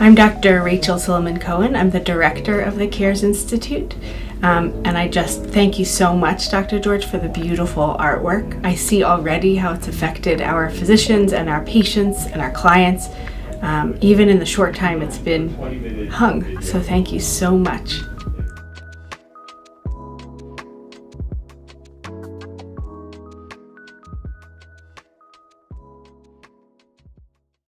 I'm Dr. Rachel Silliman Cohen. I'm the director of the CARES Institute. Um, and I just thank you so much, Dr. George, for the beautiful artwork. I see already how it's affected our physicians and our patients and our clients, um, even in the short time it's been hung. So thank you so much.